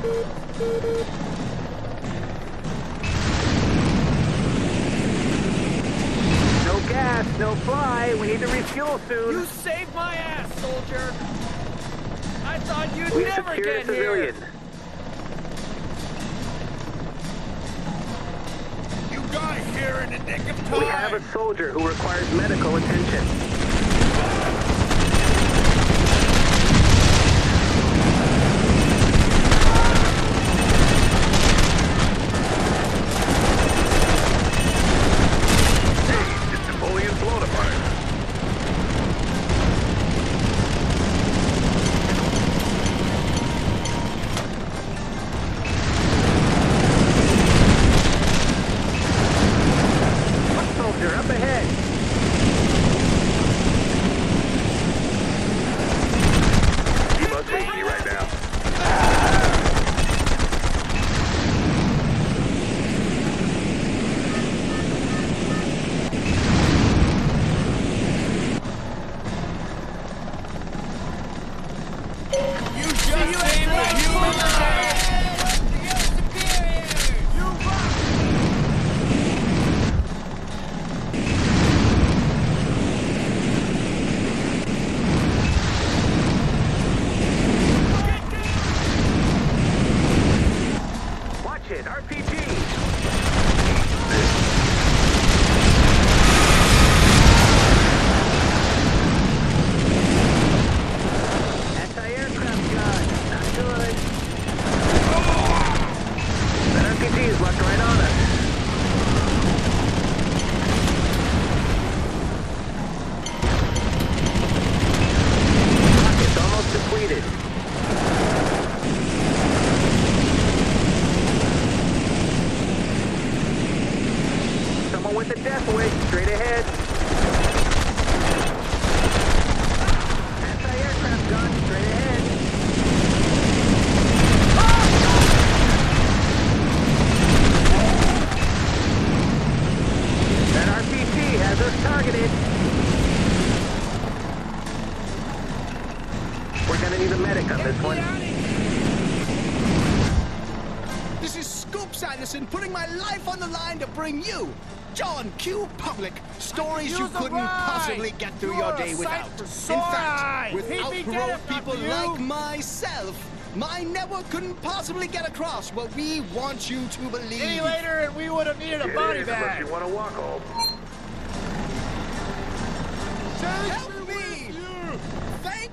No gas, no fly. We need to refuel soon. You saved my ass, soldier! I thought you'd we never secured a civilian. here! You got here in the nick of time! We have a soldier who requires medical attention. Soldier up ahead. Straight ahead. This is Scoop Sanderson putting my life on the line to bring you, John Q. Public, stories you couldn't ride. possibly get through You're your day without. In fact, eyes. without He'd parole dead if not people like myself, my network couldn't possibly get across what we want you to believe. Any later and we would have needed a It body is, unless bag. you want to walk home. Help me! Thank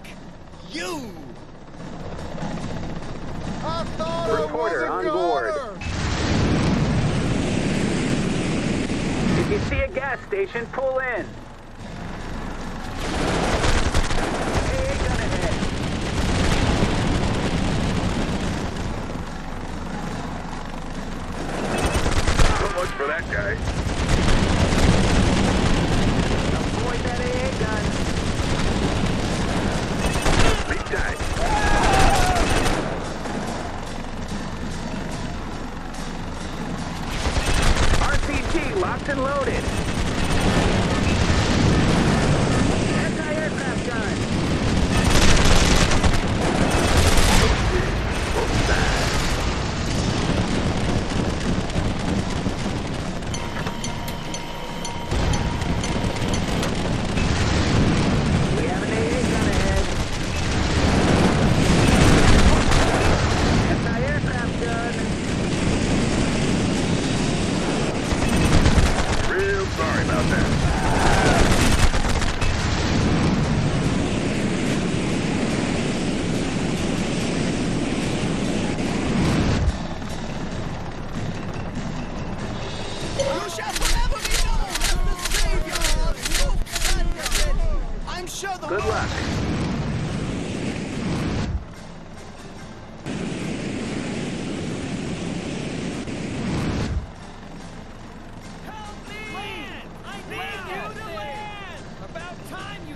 you! I thought Reporter on board. You see a gas station, pull in. Locked and loaded.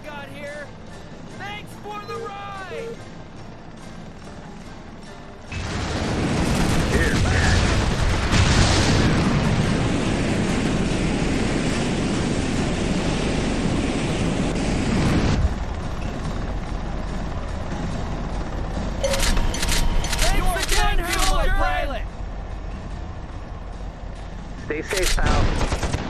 got here. Thanks for the ride! Stay safe, pal.